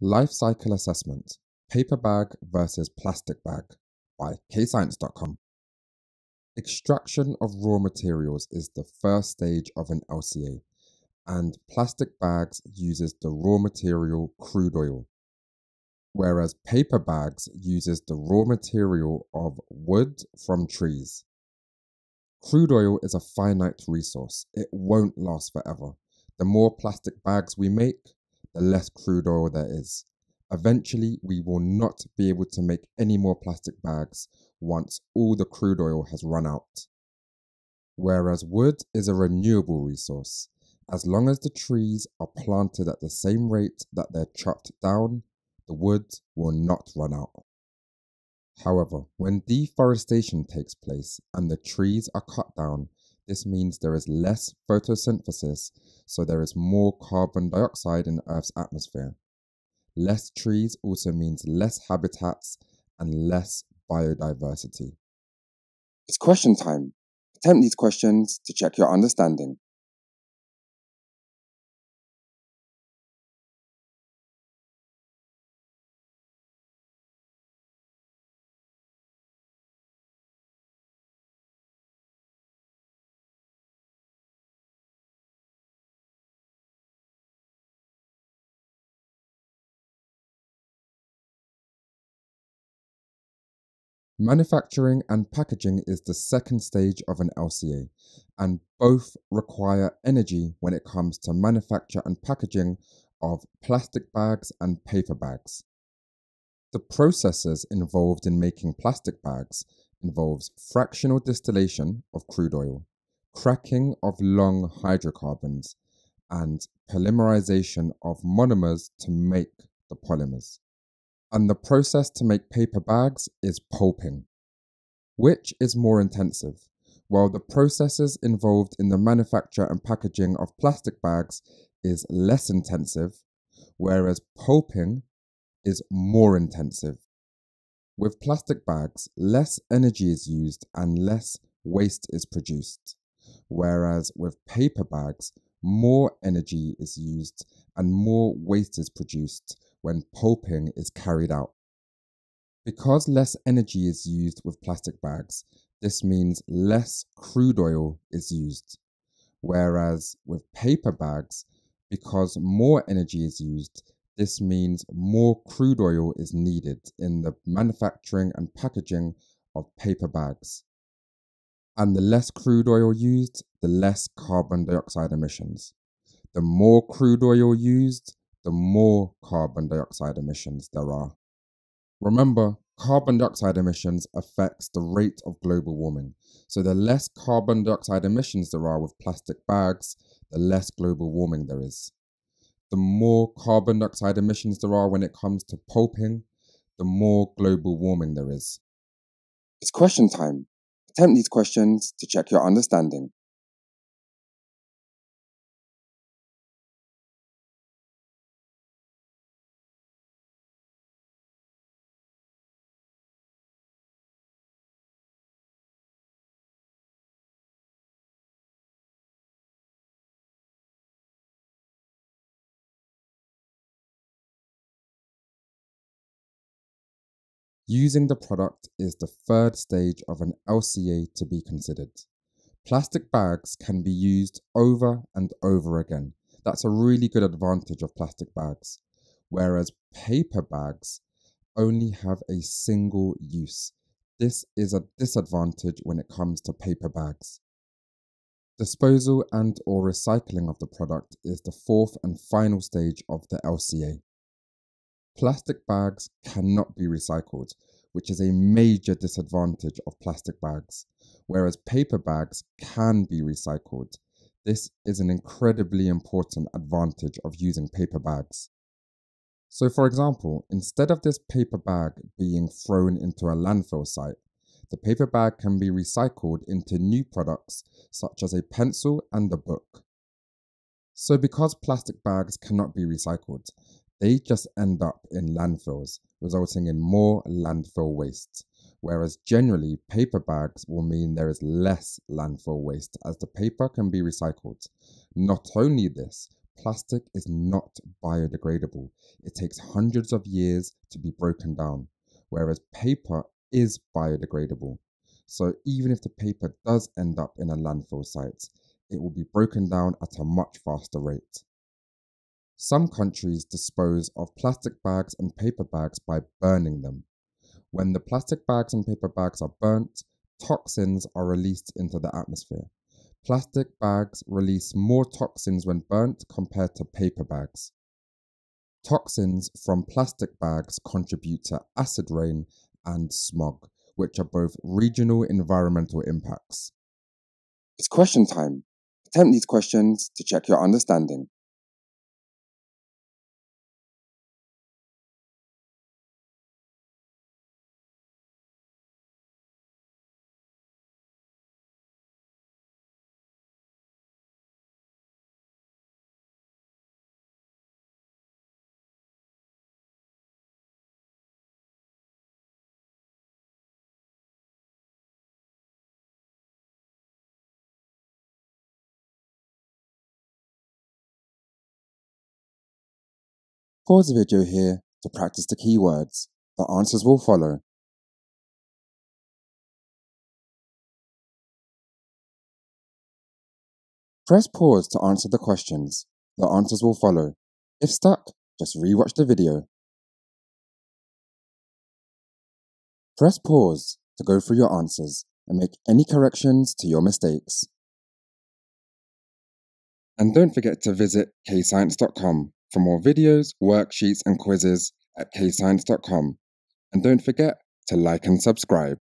Life Cycle Assessment Paper Bag versus Plastic Bag by kayscience.com. Extraction of raw materials is the first stage of an LCA, and plastic bags uses the raw material crude oil, whereas paper bags uses the raw material of wood from trees. Crude oil is a finite resource. It won't last forever. The more plastic bags we make, the less crude oil there is. Eventually, we will not be able to make any more plastic bags once all the crude oil has run out. Whereas wood is a renewable resource. As long as the trees are planted at the same rate that they're chopped down, the wood will not run out. However, when deforestation takes place and the trees are cut down, this means there is less photosynthesis, so there is more carbon dioxide in Earth's atmosphere. Less trees also means less habitats and less biodiversity. It's question time. Attempt these questions to check your understanding. Manufacturing and packaging is the second stage of an LCA, and both require energy when it comes to manufacture and packaging of plastic bags and paper bags. The processes involved in making plastic bags involves fractional distillation of crude oil, cracking of long hydrocarbons, and polymerization of monomers to make the polymers and the process to make paper bags is pulping, which is more intensive, while the processes involved in the manufacture and packaging of plastic bags is less intensive, whereas pulping is more intensive. With plastic bags, less energy is used and less waste is produced, whereas with paper bags, more energy is used and more waste is produced when pulping is carried out. Because less energy is used with plastic bags, this means less crude oil is used. Whereas with paper bags, because more energy is used, this means more crude oil is needed in the manufacturing and packaging of paper bags. And the less crude oil used, the less carbon dioxide emissions. The more crude oil used, the more carbon dioxide emissions there are. Remember, carbon dioxide emissions affects the rate of global warming. So the less carbon dioxide emissions there are with plastic bags, the less global warming there is. The more carbon dioxide emissions there are when it comes to pulping, the more global warming there is. It's question time. Attempt these questions to check your understanding. Using the product is the third stage of an LCA to be considered. Plastic bags can be used over and over again. That's a really good advantage of plastic bags. Whereas paper bags only have a single use. This is a disadvantage when it comes to paper bags. Disposal and or recycling of the product is the fourth and final stage of the LCA. Plastic bags cannot be recycled, which is a major disadvantage of plastic bags, whereas paper bags can be recycled. This is an incredibly important advantage of using paper bags. So, for example, instead of this paper bag being thrown into a landfill site, the paper bag can be recycled into new products such as a pencil and a book. So, because plastic bags cannot be recycled, they just end up in landfills, resulting in more landfill waste. Whereas generally, paper bags will mean there is less landfill waste as the paper can be recycled. Not only this, plastic is not biodegradable. It takes hundreds of years to be broken down, whereas paper is biodegradable. So even if the paper does end up in a landfill site, it will be broken down at a much faster rate. Some countries dispose of plastic bags and paper bags by burning them. When the plastic bags and paper bags are burnt, toxins are released into the atmosphere. Plastic bags release more toxins when burnt compared to paper bags. Toxins from plastic bags contribute to acid rain and smog, which are both regional environmental impacts. It's question time. Attempt these questions to check your understanding. Pause the video here to practice the keywords. The answers will follow. Press pause to answer the questions. The answers will follow. If stuck, just rewatch the video. Press pause to go through your answers and make any corrections to your mistakes. And don't forget to visit kayscience.com for more videos, worksheets, and quizzes at kayscience.com. And don't forget to like and subscribe.